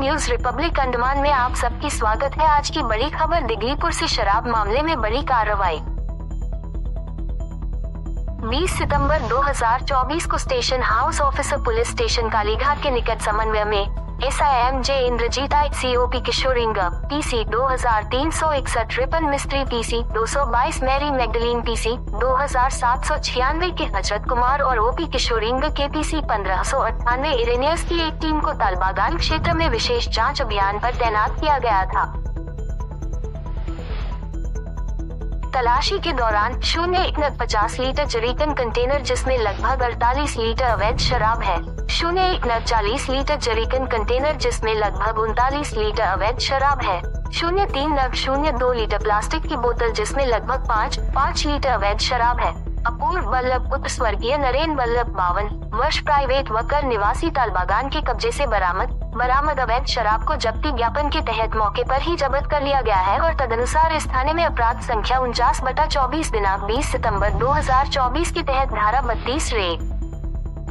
News Republic Andaman में आप सबकी स्वागत है। आज की बड़ी खबर, दिगलीपुर से शराब मामले में बड़ी कार्रवाई। 20 सितंबर 2024 को station house officer police station Kalighat के निकट समन्वय में S I M J Indrajit I C O P किशोरिंग PC दो हज़ार तीन सौ इकसठ रिपन मिस्त्री पी सी दो सौ बाईस मैरी पी सी दो हज़ार सात सौ छियानवे के हज़रत कुमार और ओपी किशोरिंग के पी सी पंद्रह सौ अट्ठानवे इरेनियस की एक टीम को तालबागान क्षेत्र में विशेष जाँच अभियान पर तैनात किया गया था। तलाशी के दौरान शून्य एक पचास लीटर जरीकन कंटेनर, जिसमें लगभग अड़तालीस लीटर अवैध शराब है। शून्य एक चालीस लीटर जरीकन कंटेनर, जिसमें लगभग उनतालीस लीटर अवैध शराब है। शून्य तीन नग, शून्य दो लीटर प्लास्टिक की बोतल, जिसमें लगभग पाँच पाँच लीटर अवैध शराब है। अपूर्व बल्लभ पुत्र स्वर्गीय नरेन बल्लभ बावन, वर्ष प्राइवेट वकर निवासी तालबागान के कब्जे से बरामद बरामद अवैध शराब को जब्ती ज्ञापन के तहत मौके पर ही जब्त कर लिया गया है और तदनुसार इस थाने में अपराध संख्या उनचास बटा चौबीस दिनांक बीस सितंबर दो हज़ार चौबीस के तहत धारा बत्तीस रे।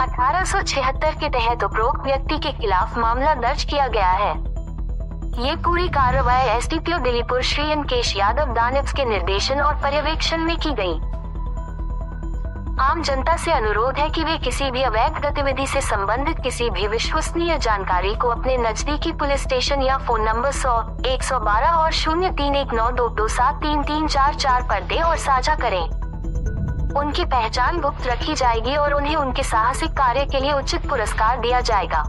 अठारह सौ छिहत्तर के तहत उपरोक्त व्यक्ति के खिलाफ मामला दर्ज किया गया है। ये पूरी कार्रवाई S D P O Dilipur Shri Ankesh Yadav DANIPS के निर्देशन और पर्यवेक्षण में की गई आम जनता से अनुरोध है कि वे किसी भी अवैध गतिविधि से संबंधित किसी भी विश्वसनीय जानकारी को अपने नजदीकी पुलिस स्टेशन या फ़ोन नंबर सौ, एक सौ बारह और शून्य तीन एक नौ दो दो सात तीन तीन चार चार पर दे और साझा करें। उनकी पहचान गुप्त रखी जाएगी और उन्हें उनके साहसिक कार्य के लिए उचित पुरस्कार दिया जाएगा।